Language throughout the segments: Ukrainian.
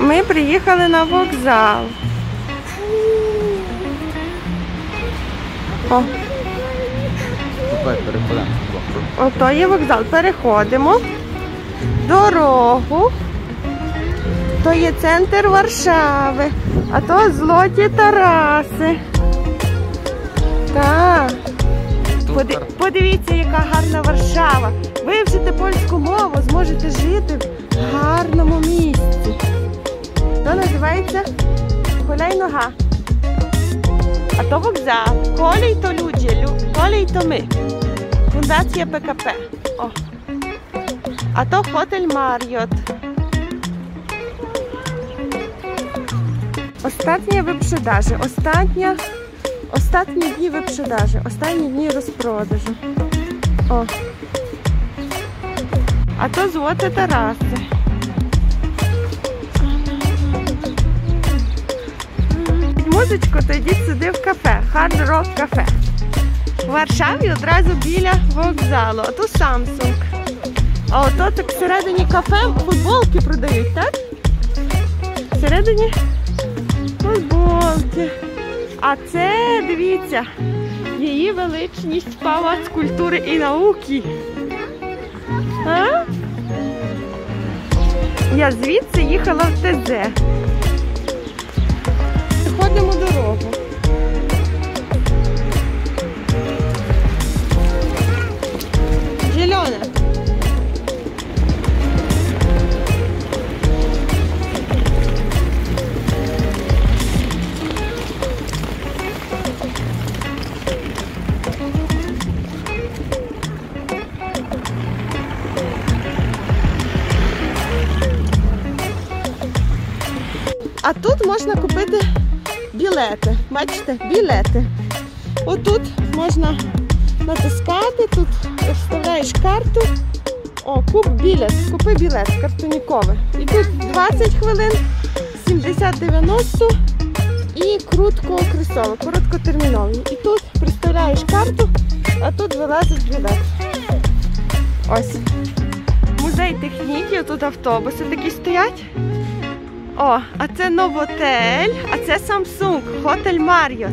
Ми приїхали на вокзал. О, ото є вокзал. Переходимо. Дорогу. То є центр Варшави. А то злоті Тараси. Так. Поди- Подивіться, яка гарна Варшава. Вивчите польську мову, зможете жити Називається Колейнога. А то вокзал. Колій то люди, лю- колій то ми. Фундація ПКП. О. А то хотель Маріот. Остання випродажі. Остання Останні дні випродажі, останні дні розпродажу. О. А то злоте Тараси. Під то йдіть сюди в кафе, Hard Rock кафе. В Варшаві одразу біля вокзалу. А то Samsung. А ото так всередині кафе футболки продають, так? Всередині футболки. А це, дивіться, її величність палац культури і науки. А? Я звідси їхала в ТЗ. Ходимо дорогу. Зелена. А тут можна купити білети. Бачите, білети. Отут можна натискати, тут вставляєш карту. О, куп білет, купи білет картоніковий. І тут 20 хвилин, 70-90 і крутко кресово, короткотерміновий. І тут приставляєш карту, а тут вилазить білет. Ось. Музей техніки, тут автобуси такі стоять. О, а це Новотель, а це Samsung, Хотель Маріот.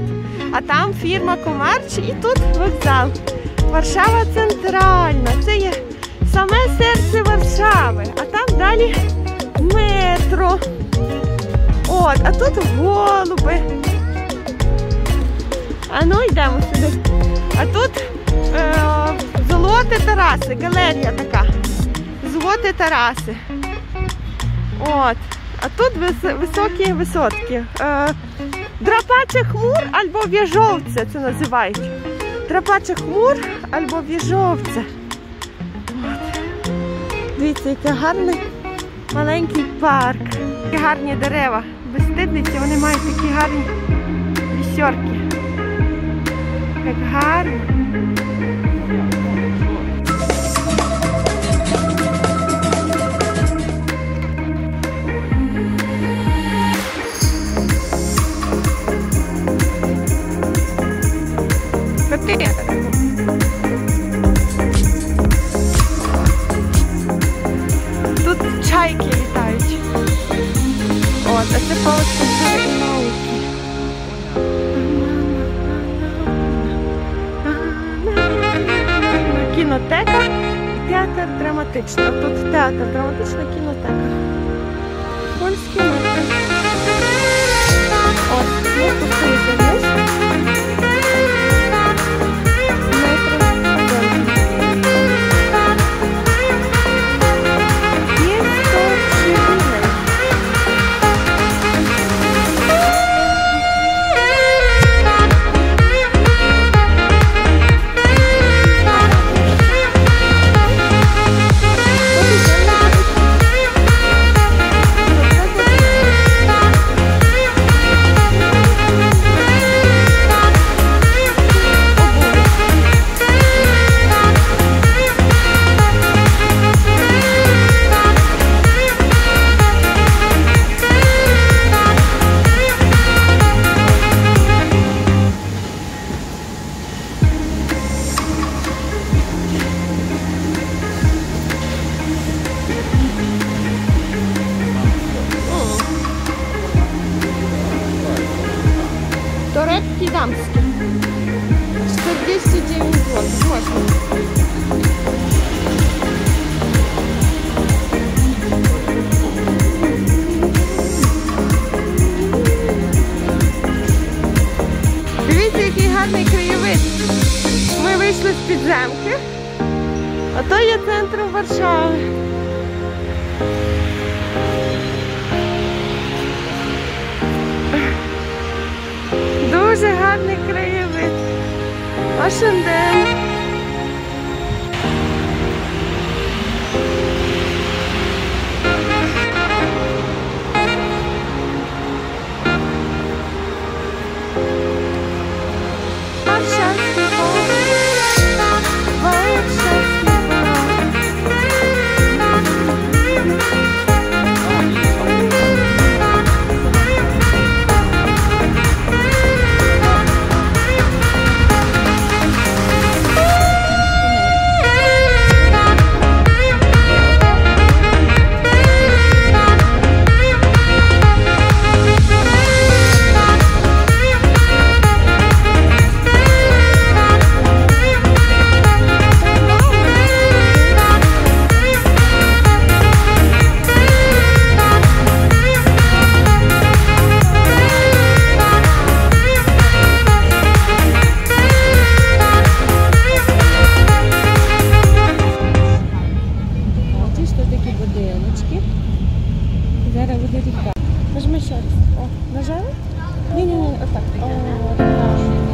А там фірма Комарч і тут вокзал. Варшава центральна. Це є саме серце Варшави. А там далі метро. От, а тут голуби. А ну йдемо сюди. А тут е, золоте Тараси, галерія така. Золоте Тараси. От. А тут вис- високі висотки. Е, драпаче хмур або в'яжовце це називають. Драпаче хмур або в'яжовце. Дивіться, який гарний маленький парк. Які гарні дерева. Безстидниці, вони мають такі гарні вісьорки. Як гарно. Кінотека і театр драматичний. Тут театр драматична кінотека. Польський метр. От, ми спустилися 109 вот, можно. Гарний краєвид. Ми вийшли з підземки, а то є центр Варшави. Дуже гарний краєвид. Ашенден. Бачиш, будиночки. Зараз буде ріка. Нажми ще раз. О, нажали? Ні, ні, ні, отак. О, так.